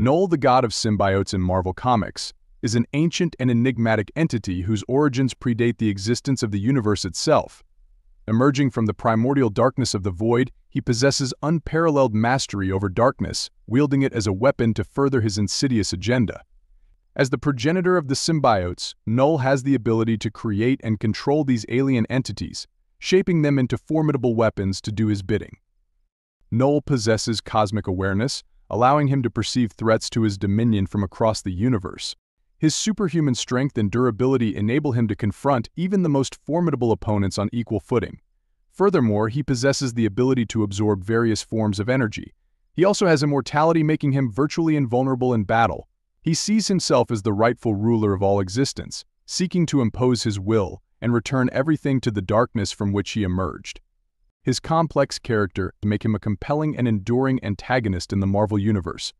Knull, the god of symbiotes in Marvel Comics, is an ancient and enigmatic entity whose origins predate the existence of the universe itself. Emerging from the primordial darkness of the void, he possesses unparalleled mastery over darkness, wielding it as a weapon to further his insidious agenda. As the progenitor of the symbiotes, Knull has the ability to create and control these alien entities, shaping them into formidable weapons to do his bidding. Knull possesses cosmic awareness, allowing him to perceive threats to his dominion from across the universe. His superhuman strength and durability enable him to confront even the most formidable opponents on equal footing. Furthermore, he possesses the ability to absorb various forms of energy. He also has immortality making him virtually invulnerable in battle. He sees himself as the rightful ruler of all existence, seeking to impose his will and return everything to the darkness from which he emerged. His complex character make him a compelling and enduring antagonist in the Marvel Universe,